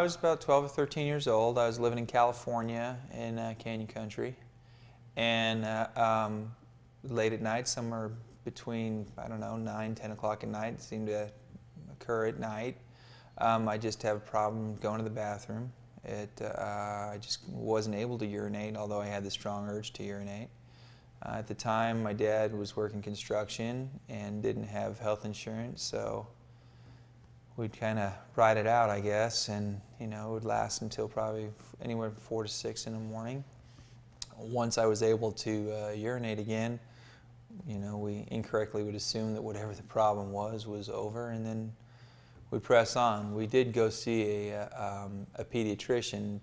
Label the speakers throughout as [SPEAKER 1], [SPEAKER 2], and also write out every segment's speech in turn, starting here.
[SPEAKER 1] I was about 12 or 13 years old. I was living in California in uh, Canyon Country. And uh, um, late at night, somewhere between, I don't know, 9, 10 o'clock at night, seemed to occur at night. Um, I just have a problem going to the bathroom. It, uh, I just wasn't able to urinate, although I had the strong urge to urinate. Uh, at the time, my dad was working construction and didn't have health insurance, so we'd kind of ride it out, I guess, and you know, it would last until probably anywhere from four to six in the morning. Once I was able to uh, urinate again, you know, we incorrectly would assume that whatever the problem was was over, and then we'd press on. We did go see a, um, a pediatrician,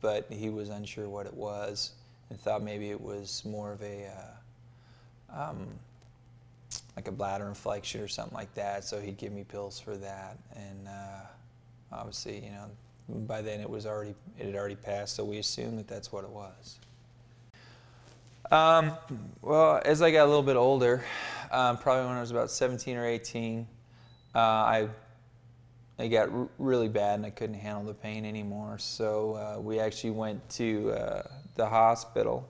[SPEAKER 1] but he was unsure what it was and thought maybe it was more of a uh, um, like a bladder infection or something like that. So he'd give me pills for that, and uh, obviously, you know, by then it was already it had already passed. So we assumed that that's what it was. Um, well, as I got a little bit older, um, probably when I was about 17 or 18, uh, I it got really bad and I couldn't handle the pain anymore. So uh, we actually went to uh, the hospital.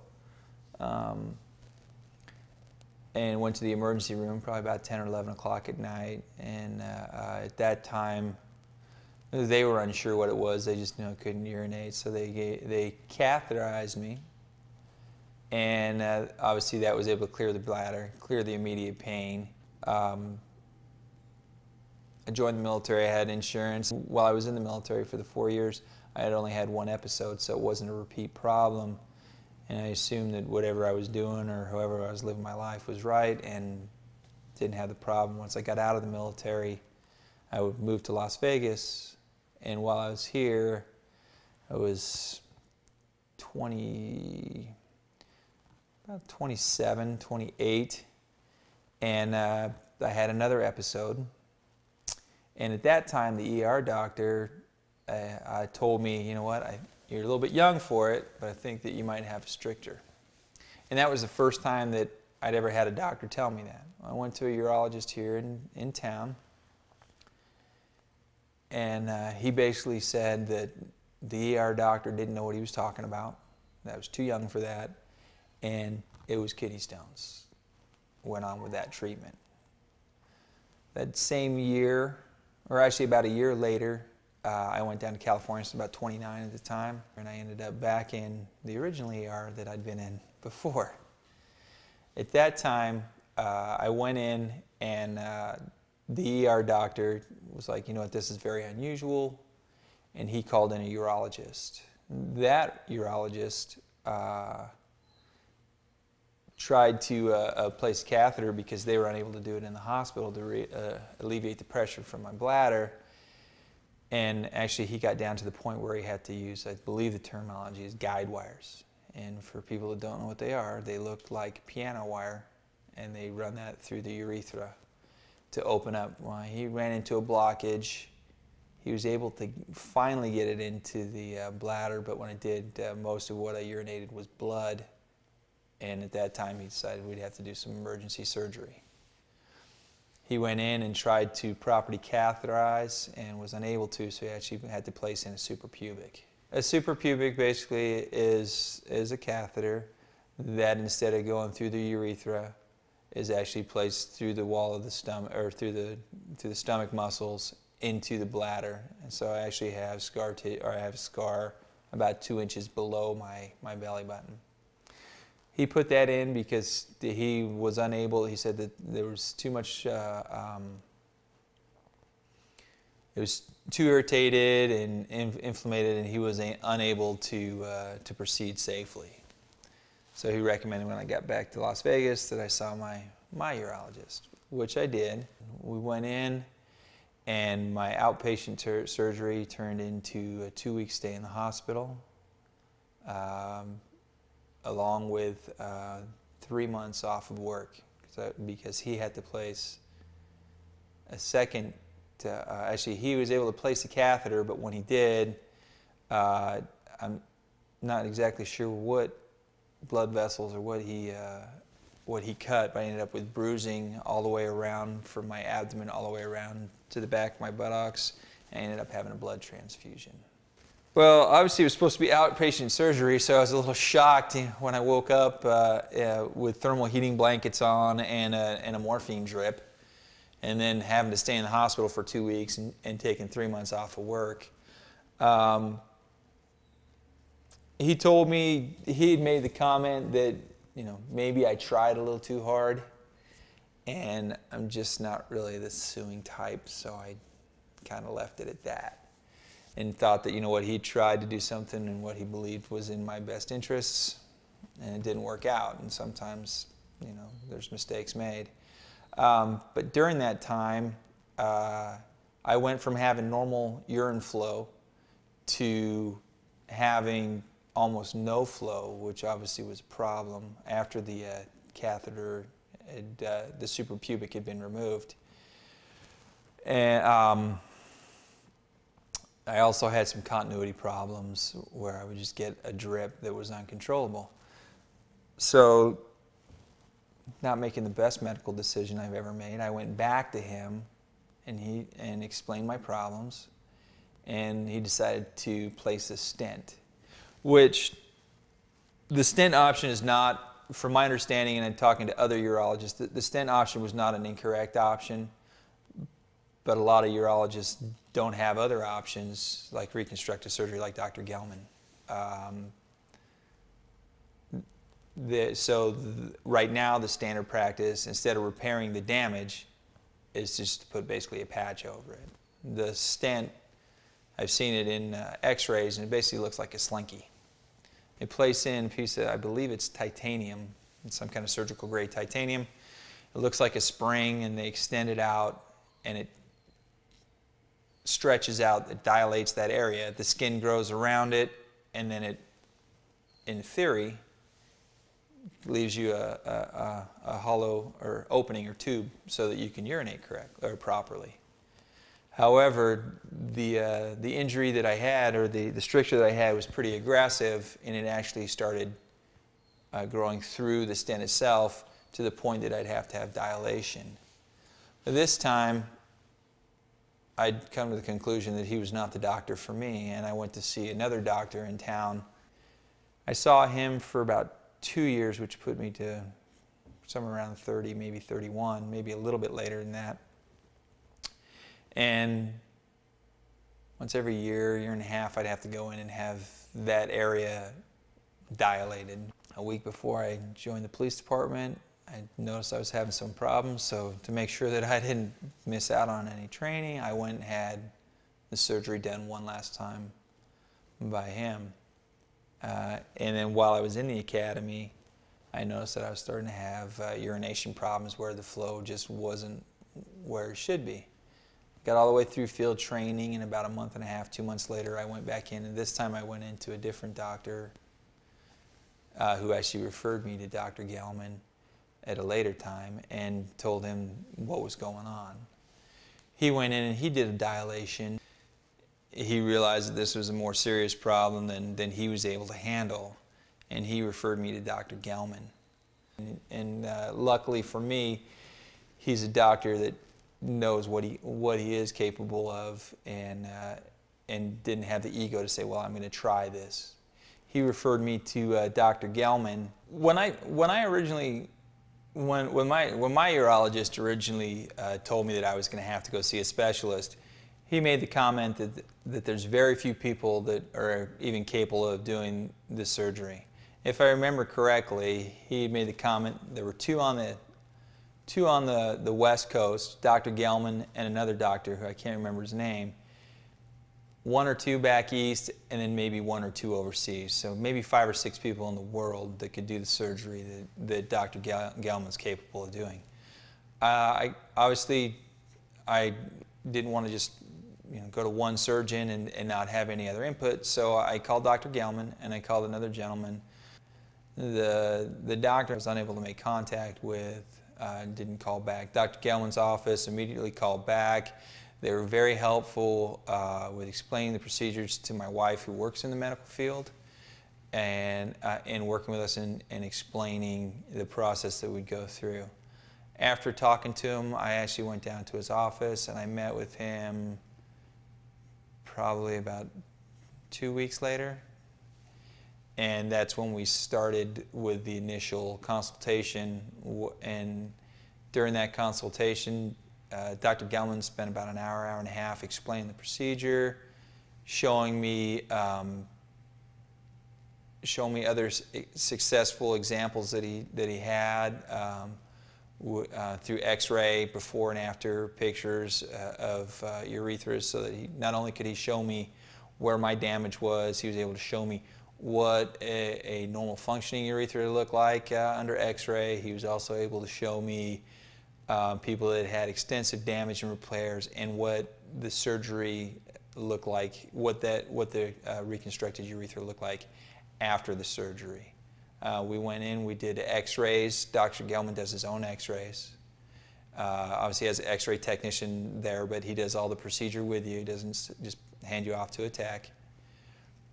[SPEAKER 1] Um, and went to the emergency room probably about 10 or 11 o'clock at night. And uh, uh, at that time, they were unsure what it was. They just knew I couldn't urinate, so they they catheterized me. And uh, obviously, that was able to clear the bladder, clear the immediate pain. Um, I joined the military. I had insurance. While I was in the military for the four years, I had only had one episode, so it wasn't a repeat problem and I assumed that whatever I was doing or however I was living my life was right and didn't have the problem. Once I got out of the military, I would move to Las Vegas, and while I was here, I was 20, about 27, 28, and uh, I had another episode. And at that time, the ER doctor uh, told me, you know what, I, you're a little bit young for it, but I think that you might have a stricture. And that was the first time that I'd ever had a doctor tell me that. I went to a urologist here in, in town, and uh, he basically said that the ER doctor didn't know what he was talking about. That was too young for that, and it was kidney stones. Went on with that treatment. That same year, or actually about a year later, uh, I went down to California, I was about 29 at the time, and I ended up back in the original ER that I'd been in before. At that time, uh, I went in and uh, the ER doctor was like, you know what, this is very unusual, and he called in a urologist. That urologist uh, tried to uh, uh, place a catheter because they were unable to do it in the hospital to alleviate the pressure from my bladder and actually, he got down to the point where he had to use, I believe the terminology is guide wires. And for people that don't know what they are, they look like piano wire, and they run that through the urethra to open up. Well, he ran into a blockage. He was able to finally get it into the uh, bladder, but when it did, uh, most of what I urinated was blood. And at that time, he decided we'd have to do some emergency surgery. He went in and tried to properly catheterize and was unable to, so he actually had to place in a suprapubic. A suprapubic basically is, is a catheter that instead of going through the urethra is actually placed through the wall of the stomach or through the through the stomach muscles into the bladder. And so I actually have scar t- or I have a scar about two inches below my, my belly button he put that in because he was unable. He said that there was too much. Uh, um, it was too irritated and inf- inflamed, and he was a- unable to uh, to proceed safely. So he recommended when I got back to Las Vegas that I saw my my urologist, which I did. We went in, and my outpatient ter- surgery turned into a two-week stay in the hospital. Um, along with uh, three months off of work because he had to place a second. To, uh, actually, he was able to place a catheter, but when he did, uh, I'm not exactly sure what blood vessels or what he uh, what he cut, but I ended up with bruising all the way around from my abdomen all the way around to the back of my buttocks I ended up having a blood transfusion. Well, obviously it was supposed to be outpatient surgery, so I was a little shocked when I woke up uh, uh, with thermal heating blankets on and a, and a, morphine drip, and then having to stay in the hospital for two weeks and, and taking three months off of work. Um, he told me he had made the comment that you know maybe I tried a little too hard, and I'm just not really the suing type, so I kind of left it at that and thought that, you know what, he tried to do something and what he believed was in my best interests, and it didn't work out. And sometimes, you know, there's mistakes made. Um, but during that time, uh, I went from having normal urine flow to having almost no flow, which obviously was a problem after the uh, catheter, had, uh, the suprapubic had been removed. And um, I also had some continuity problems where I would just get a drip that was uncontrollable. So, not making the best medical decision I've ever made, I went back to him and he and explained my problems and he decided to place a stent which the stent option is not from my understanding and I'm talking to other urologists the, the stent option was not an incorrect option but a lot of urologists don't have other options like reconstructive surgery, like Dr. Gelman. Um, the, so the, right now, the standard practice, instead of repairing the damage, is just to put basically a patch over it. The stent, I've seen it in uh, X-rays, and it basically looks like a slinky. They place in a piece of, I believe it's titanium, some kind of surgical grade titanium. It looks like a spring, and they extend it out, and it stretches out, it dilates that area. The skin grows around it, and then it, in theory, leaves you a, a, a, hollow or opening or tube so that you can urinate correct or properly. However, the, uh, the injury that I had or the, the stricture that I had was pretty aggressive and it actually started uh, growing through the stent itself to the point that I'd have to have dilation. this time, I'd come to the conclusion that he was not the doctor for me, and I went to see another doctor in town. I saw him for about two years, which put me to somewhere around 30, maybe 31, maybe a little bit later than that. And once every year, year and a half, I'd have to go in and have that area dilated. A week before I joined the police department, I noticed I was having some problems, so to make sure that I didn't miss out on any training, I went and had the surgery done one last time by him. Uh, and then while I was in the academy, I noticed that I was starting to have uh, urination problems where the flow just wasn't where it should be. Got all the way through field training, and about a month and a half, two months later, I went back in, and this time I went into a different doctor uh, who actually referred me to Dr. Gelman at a later time and told him what was going on. He went in and he did a dilation. He realized that this was a more serious problem than, than he was able to handle, and he referred me to Dr. Gelman. And, and uh, luckily for me, he's a doctor that knows what he, what he is capable of and, uh, and didn't have the ego to say, well, I'm going to try this. He referred me to uh, Dr. Gelman. When I, when I originally when, when, my, when my urologist originally uh, told me that I was going to have to go see a specialist, he made the comment that, that there's very few people that are even capable of doing this surgery. If I remember correctly, he made the comment there were two on the two on the, the west coast, Dr. Gelman and another doctor who I can't remember his name, one or two back east, and then maybe one or two overseas. So maybe five or six people in the world that could do the surgery that, that Dr. Gelman's capable of doing. Uh, I obviously I didn't want to just you know, go to one surgeon and, and not have any other input, so I called Dr. Gelman and I called another gentleman. The, the doctor was unable to make contact with, uh, didn't call back. Dr. Gelman's office immediately called back they were very helpful uh, with explaining the procedures to my wife who works in the medical field and, uh, and working with us in explaining the process that we'd go through. After talking to him, I actually went down to his office and I met with him probably about two weeks later. And that's when we started with the initial consultation. And during that consultation, uh, Dr. Gelman spent about an hour, hour and a half explaining the procedure, showing me um, showing me other successful examples that he that he had um, uh, through X-ray before and after pictures uh, of uh, urethras, so that he not only could he show me where my damage was, he was able to show me what a, a normal functioning urethra looked like uh, under X-ray. He was also able to show me uh, people that had extensive damage and repairs and what the surgery looked like, what that what the uh, reconstructed urethra looked like after the surgery. Uh, we went in, we did x-rays. Dr. Gelman does his own x-rays. Uh, obviously, he has an x-ray technician there, but he does all the procedure with you. He doesn't just hand you off to a tech.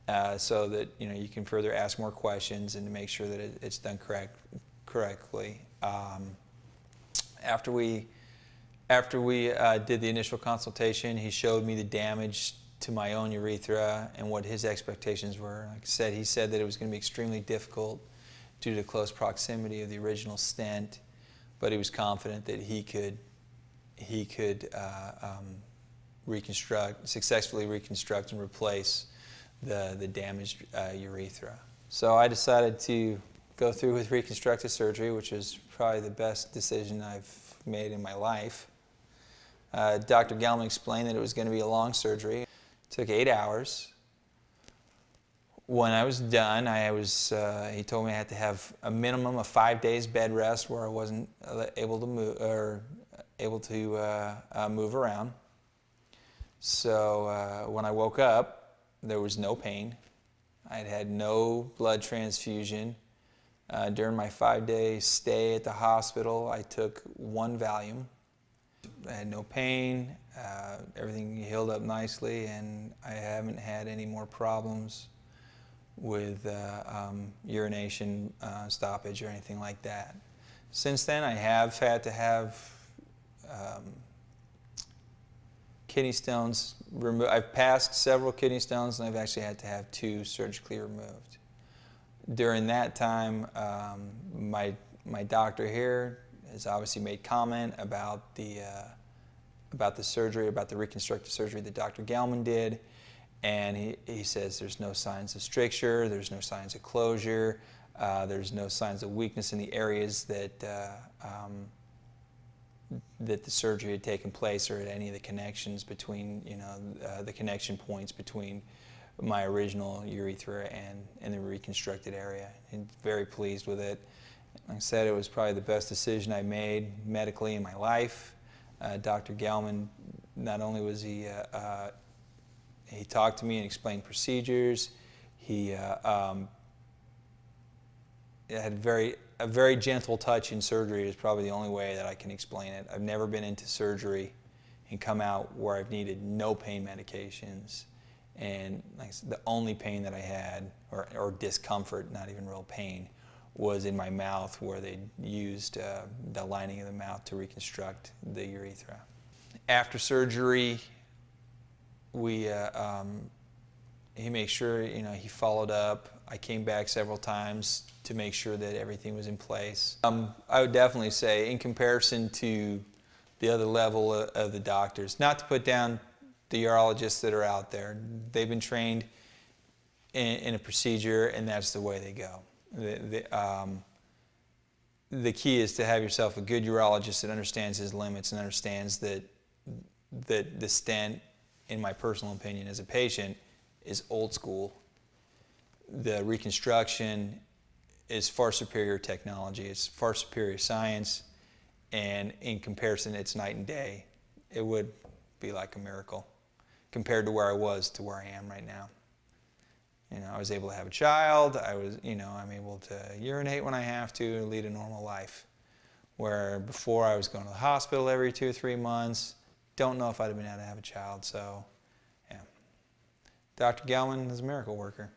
[SPEAKER 1] Uh, so that you know you can further ask more questions and to make sure that it, it's done correct, correctly. Um, after we after we uh, did the initial consultation, he showed me the damage to my own urethra and what his expectations were. Like I said, he said that it was going to be extremely difficult due to close proximity of the original stent, but he was confident that he could he could uh, um, reconstruct successfully reconstruct and replace the the damaged uh, urethra. So I decided to go through with reconstructive surgery, which is probably the best decision I've made in my life. Uh, Dr. Gelman explained that it was going to be a long surgery. It took eight hours. When I was done, I was, uh, he told me I had to have a minimum of five days bed rest where I wasn't uh, able to move or able to uh, uh, move around. So uh, when I woke up, there was no pain. I had had no blood transfusion. Uh, during my five day stay at the hospital, I took one Valium. I had no pain, uh, everything healed up nicely, and I haven't had any more problems with uh, um, urination uh, stoppage or anything like that. Since then, I have had to have um, kidney stones removed. I've passed several kidney stones, and I've actually had to have two surgically removed during that time, um, my my doctor here has obviously made comment about the uh, about the surgery, about the reconstructive surgery that Dr. Gelman did, and he, he says there's no signs of stricture, there's no signs of closure, uh, there's no signs of weakness in the areas that uh, um, that the surgery had taken place or at any of the connections between you know uh, the connection points between my original urethra and, and the reconstructed area. And very pleased with it. Like I said, it was probably the best decision I made medically in my life. Uh, Dr. Gelman, not only was he, uh, uh, he talked to me and explained procedures, he uh, um, had very, a very gentle touch in surgery is probably the only way that I can explain it. I've never been into surgery and come out where I've needed no pain medications and like said, the only pain that I had, or, or, discomfort, not even real pain, was in my mouth where they used uh, the lining of the mouth to reconstruct the urethra. After surgery, we uh, um, he made sure you know he followed up. I came back several times to make sure that everything was in place. Um, I would definitely say, in comparison to the other level of, of the doctors, not to put down the urologists that are out there. They've been trained in, in a procedure, and that's the way they go. The, the, um, the key is to have yourself a good urologist that understands his limits and understands that, that the stent, in my personal opinion as a patient, is old school. The reconstruction is far superior technology, it's far superior science, and in comparison, it's night and day. It would be like a miracle compared to where I was to where I am right now. You know, I was able to have a child. I was, you know, I'm able to urinate when I have to lead a normal life. Where before I was going to the hospital every two or three months. Don't know if I'd have been able to have a child. So, yeah. Dr. Gelman is a miracle worker.